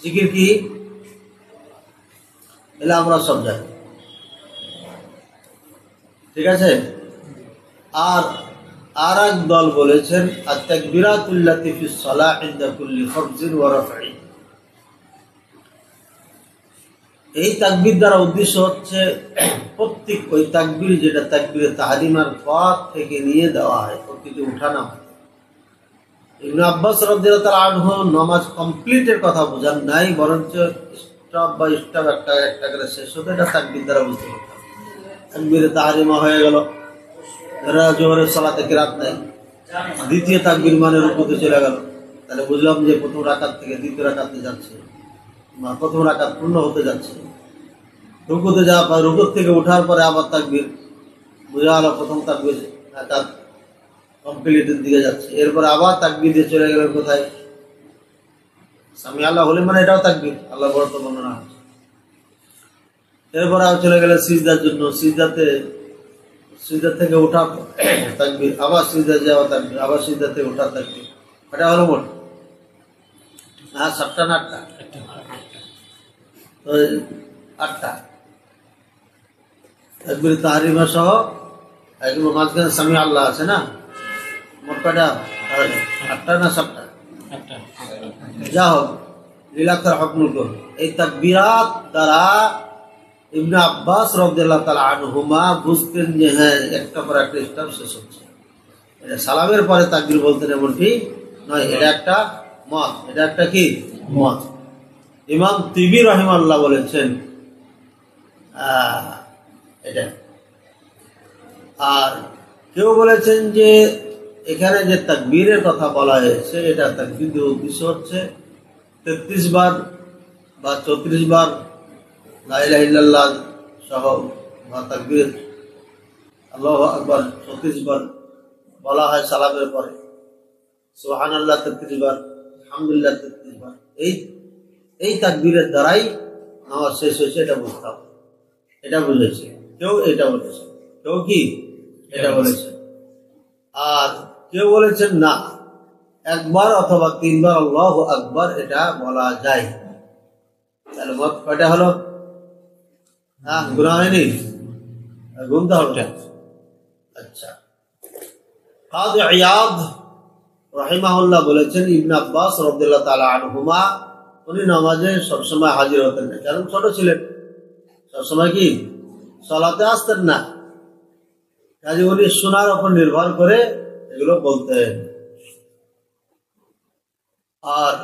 জিকির কি? এলে আমরা সব জানি ঠিক আছে? আর আর এক দল বলেছেন এই তাকবির দ্বারা উদ্দেশ্য হচ্ছে, প্রত্যেক ওই তাকবির যেটা তাকবির তাহারিমার পর থেকে নিয়ে দেওয়া হয়, প্রতিটি উঠানো হয় ইবনে আব্বাস তাআলা আনহু নামাজ কমপ্লিটের কথা বোঝান নাই, বরঞ্চ স্টপ বা স্টপ একটা একটা করে শেষ হতে এটা তাকবির দ্বারা বুঝতে পারতাম। তাকবির তাহারিমা হয়ে গেল। এরা জোহরের সালাতে কিরাত নাই দ্বিতীয় তাকবির মানে রুকুতে চলে গেল। তাহলে বুঝলাম যে প্রথম রাকাত থেকে দ্বিতীয় রাকাতে যাচ্ছে বা প্রথম রাকাত পূর্ণ হতে যাচ্ছে। রুকুতে পর, রুকুর থেকে ওঠার পরে আবার তাকবির। বোঝা গেল প্রথম তাকবির, রাকাত কমপ্লিটের দিকে যাচ্ছে। এরপর আবার তাকবির দিয়ে চলে গেলেন কোথায়? স্বামী আল্লাহ হলে মানে এটাও তাকবির। আল্লাহ বড় তো বর্ণনা হচ্ছে এরপরে চলে গেলেন সিজদার জন্য। সিজদাতে, সিজদার থেকে ওঠা তাকবির। আবার সিজদার যাওয়া তাকবির। আবার সিজদার থেকে ওঠা তাকবির। এটা হলো মোট। হ্যাঁ সাতটা না আটটা? তো আটটা। তাকবির তাহারিমা সহ এগুলো মাঝখানে স্বামী আল্লাহ আছে না? কয়টা আটটা না সাতটা? যা হোক লীলাকার হকমুল করুন। এই তাকবিরাত দ্বারা ইবনে আব্বাস রবদুল্লাহ তালা আনহুমা বুঝতেন যে হ্যাঁ একটা পর একটা স্টার শেষ হচ্ছে। এটা সালামের পরে তাকবির বলতেন এমনটি নয় এটা একটা মত। এটা একটা কি? মত। ইমাম তিবি রহিমাল্লাহ বলেছেন এটা। আর কেউ বলেছেন যে এখানে যে তাকবীরের কথা বলা হয়েছে, এটা তাকবীর উদ্দেশ্য হচ্ছে তেত্রিশ বার বা চৌত্রিশ বার লাইলাহ সহ বা তাকবীর, আল্লাহ আকবর চৌত্রিশ বার বলা হয় সালামের পরে। সোহান আল্লাহ তেত্রিশ বার, আলহামদুলিল্লাহ তেত্রিশ বার। এই এই তাকবীরের দ্বারাই নামাজ শেষ হয়েছে, এটা বুঝতাম এটা বুঝেছে কেউ এটা বলেছে। কেউ কি? এটা বলেছে। কেউ বলেছেন না। একবার অথবা তিনবার আল্লাহ আকবার এটা বলা যায়। তাহলে মত কয়টা হলো? হ্যাঁ গুণা হয়নি? গুনতে হবে। আচ্ছা। কাদ ইয়াদ রাহিমাহুল্লাহ বলেছেন, ইবনে আব্বাস রবদুল্লাহ তালা আনহুমা, উনি নামাজে সবসময় হাজির হতেন না। কারণ ছোট ছিলেন। সবসময় কি? সলাতে আসতেন না। কাজে উনি শোনার উপর নির্ভর করে এগুলো বলতেন আর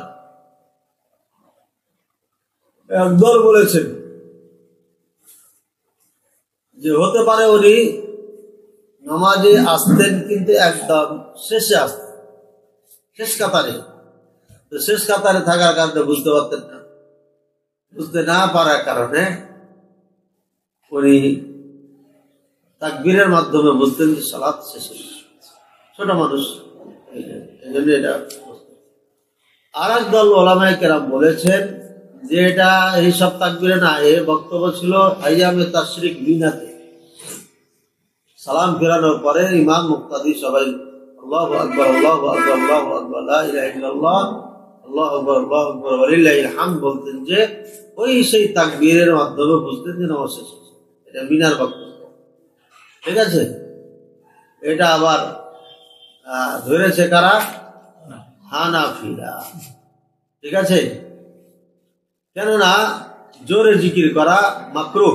একদল বলেছেন যে হতে পারে উনি নামাজে আসতেন কিন্তু একদম শেষে আসতেন শেষ কাতারে তো শেষ কাতারে থাকার কারণে বুঝতে পারতেন না বুঝতে না পারার কারণে উনি তাকবীরের মাধ্যমে বুঝতেন যে সালাদ শেষ হয়ে। ছোট মানুষ। এই জন্য এটা আর এক দল ওলামায় কেরাম বলেছেন যে এটা এই সব তাকবীরে না, এ বক্তব্য ছিল আইয়ামে তাশরিক বিনাতে সালাম ফেরানোর পরে ইমাম মুক্তাদি সবাই বলতেন যে ওই সেই মাধ্যমে বুঝতেন শেষ এটা বক্তব্য। ঠিক আছে? এটা আবার ধরেছে কারা? হানাফিরা। ঠিক আছে? কেননা, জোরে জিকির করা মাকরু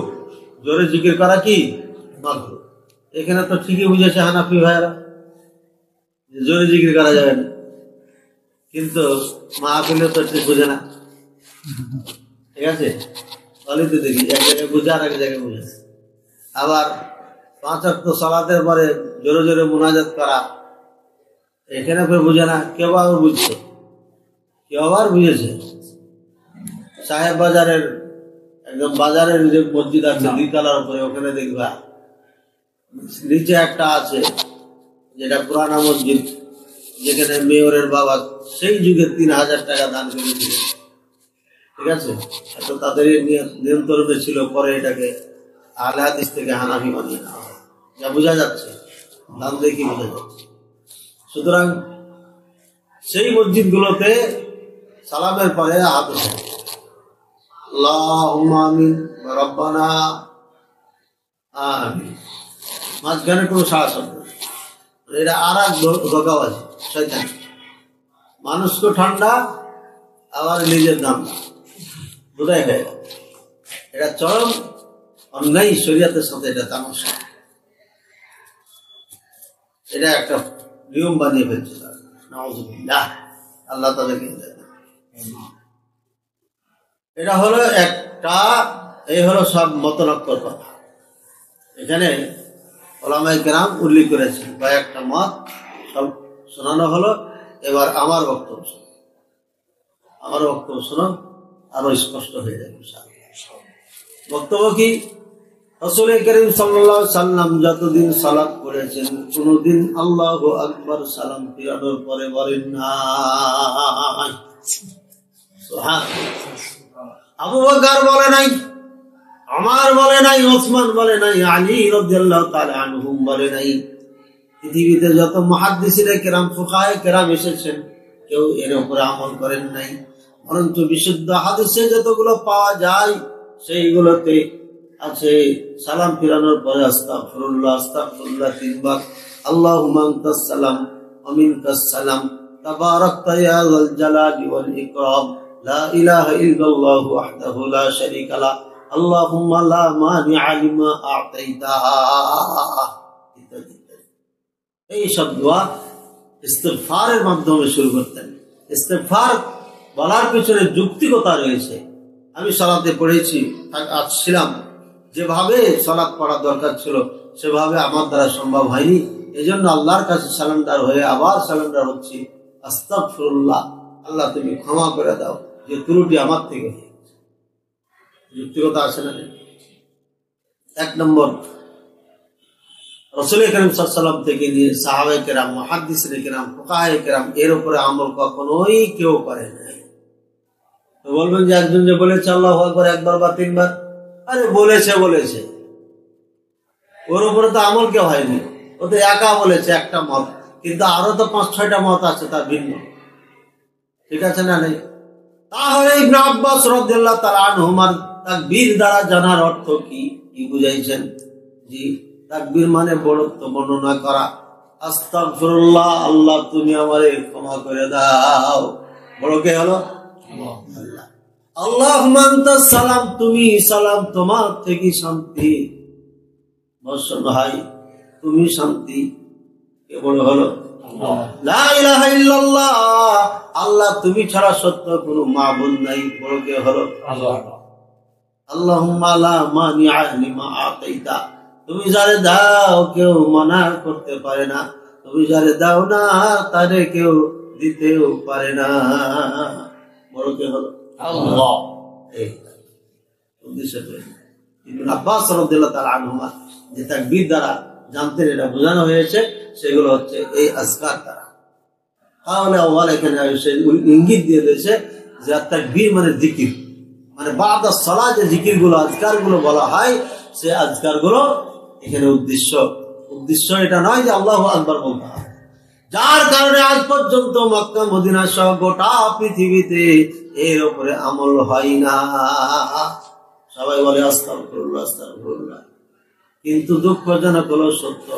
জোরে জিকির করা কি? মাকরু এখানে তো ঠিকই বুঝেছে হানাফি ভাইয়েরা। যে জোরে জিকির করা যাবে না। কিন্তু মা মাহফিলে তো ঠিক বুঝে না। ঠিক আছে? তাহলে তো দেখি, এক জায়গায় বুঝে আর এক জায়গায় বুঝে না। আবার পাঁচ অক্ট সালাতের পরে জোরে জোরে মোনাজাত করা এখানে ফের বুঝে না কেউ আবার বুঝছে। কেউ আবার বুঝেছে। সাহেব বাজারের একদম বাজারের যে মসজিদ আছে দ্বিতলার উপরে ওখানে দেখবা। নিচে একটা আছে যেটা পুরানা মসজিদ যেখানে মেয়রের বাবা সেই যুগে তিন হাজার টাকা দান করেছিলেন ঠিক আছে? এত তাদের নিয়ন্ত্রণে ছিল পরে এটাকে আহলে হাদিস থেকে হানাফি বানিয়ে নেওয়া যা বোঝা যাচ্ছে। দান দেখি বোঝা যাচ্ছে। সুতরাং সেই মসজিদগুলোতে সালামের পরে হাত আমিন, রব্বানা, আমিন। মাঝখানে কোনো নেই। এটা আর এক ধোকাবাজি শয়তান। মানুষকে ঠান্ডা, আবার নিজের দাম বোধহয় হয়ে এটা চরম অন্যায় শরীয়তের সাথে এটা তামাশা। এটা একটা নিয়ম বানিয়ে ফেলছে তারা। আল্লাহ তাদেরকে এটা হলো একটা এই হলো সব মতনক্কর কথা। এখানে ওলামাই গ্রাম উল্লেখ করেছেন কয়েকটা মত সব শোনানো হলো। এবার আমার বক্তব্য শুনুন। আমার বক্তব্য শুনুন আরও স্পষ্ট হয়ে যাবে। বক্তব্য কি? রসুল করিম সাল্লাহ সাল্লাম যতদিন সালাদ করেছেন, কোনদিন আল্লাহ আকবর সালাম ফিরানোর পরে বলেন সুবহান। আবু বকর বলে নাই আমার বলে নাই, ওসমান বলে নাই, আলী রাদিয়াল্লাহু তাআলা আনহুম বলে নাই। পৃথিবীতে যত মুহাদ্দিসিনে কেরাম ফুকায়ে কেরাম এসেছেন, কেউ এর উপরে আমল করেন নাই। বরঞ্চ বিশুদ্ধ হাদিসে যতগুলো পাওয়া যায়, সেইগুলোতে আছে, সালাম ফিরানোর পরে আস্তাগফিরুল্লাহ তিনবার আনতাস সালাম সালাম। এই ইস্তেফারের মাধ্যমে শুরু করতেন ইস্তেফার বলার পিছনে যুক্তিকতা রয়েছে আমি সালাতে পড়েছি আসছিলাম যেভাবে সলাৎ পড়া দরকার ছিল, সেভাবে আমার দ্বারা সম্ভব হয়নি। এজন্য আল্লাহর কাছে সালেন্ডার হয়ে আবার সালেন্ডার হচ্ছি। আস্তাগফিরুল্লাহ। আল্লাহ, তুমি ক্ষমা করে দাও। যে ত্রুটি আমার থেকে গেছে। আছে না এক নম্বর রসুল করিম সাল্লাম থেকে নিয়ে সাহাবে কেরাম মহাদিস কেরাম ফোকাহে কেরাম, এর উপরে আমল কখনোই কেউ করে নাই। বলবেন যে একজন যে বলেছে, আল্লাহ একবার একবার বা তিনবার। আরে বলেছে বলেছে। ওর উপরে তো আমল কেউ হয়নি। ও তো একা বলেছে একটা মত। কিন্তু আরও তো পাঁচ, ছয়টা মত আছে তার ভিন্ন। ঠিক আছে না নেই? তাহলে ইবনে আব্বাস রাদিয়াল্লাহু তাআলা আনহুমার তাকবীর দ্বারা জানার অর্থ কি? কি বুঝাইছেন? জি, তাকবীর মানে বড়ত্ব বর্ণনা করা। আস্তাগফিরুল্লাহ, আল্লাহ তুমি আমারে ক্ষমা করে দাও। বড় কে হলো? আল্লাহ। আল্লাহ সালাম তুমি সালাম তোমার থেকে শান্তি। ভাই তুমি শান্তি। কে বড় হলো? আল্লাহ। তুমি ছাড়া সত্য কোনো মাবুদ নাই বড় কে হলো? আতাইতা। তুমি যারে দাও কেউ মানা করতে পারে না। তুমি যারে দাও না তারে কেউ দিতেও পারে না। বড় কে হলো? ইবনে আব্বাস তাকবীর দ্বারা জানতেন, এটা বোঝানো হয়েছে, সেগুলো হচ্ছে এই আজকার দ্বারা। তাহলে এখানে ইঙ্গিত দিয়ে দিয়েছে যে মানে জিকির। মানে বাদ সলা যে জিকিরগুলো আজকারগুলো বলা হয়, সে আজকারগুলো এখানে উদ্দেশ্য। উদ্দেশ্য এটা নয় যে আল্লাহ আকবর বলতে হয় যার কারণে আজ পর্যন্ত মক্কা, মদিনা সহ গোটা পৃথিবীতে এর উপরে আমল হয় না। সবাই বলে, আস্তাগফিরুল্লাহ আস্তাগফিরুল্লাহ। কিন্তু দুঃখজনক হলো সত্য,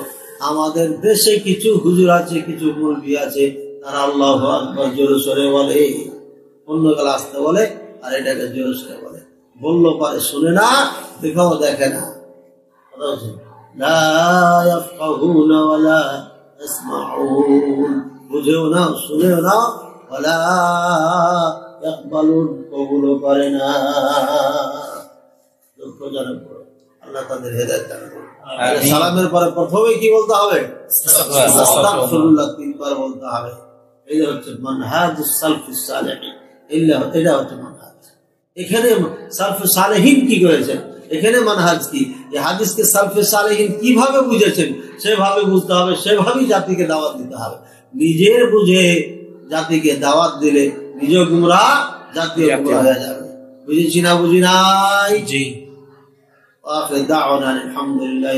আমাদের দেশে কিছু হুজুর আছে, কিছু মুরবি আছে, তারা আল্লাহ আকবর জোরে সরে বলে। অন্য কালে আসতে বলে, আর এটাকে জোরে সরে বলে। বলল পারে শুনে না, দেখাও দেখে না। বুঝেও না শুনেও না ইয়াকবালুন, কবুলও করে না। দুঃখজনক। আল্লাহ তাদের হেদায়ত দান করুন। সালামের পরে প্রথমে কি বলতে হবে? আস্তাগফিরুল্লাহ তিনবার বলতে হবে। এই হচ্ছে মানহাজ সালফিস সালেহিন। ইল্লা এটা হচ্ছে মানহাজ। এখানে সালফে সালেহিন কি করেছেন? এখানে মানহাজ কি? এই হাদিসকে সালফে সালেহিন কীভাবে বুঝেছেন? সেভাবে বুঝতে হবে সেভাবেই জাতিকে দাওয়াত দিতে হবে। নিজের বুঝে জাতিকে দাওয়াত দিলে নিজেও গুমরা জাতীয় গুমরা হয়ে যাবে। বুঝেছি না বুঝি নাই? জি। আলহামদুলিল্লাহ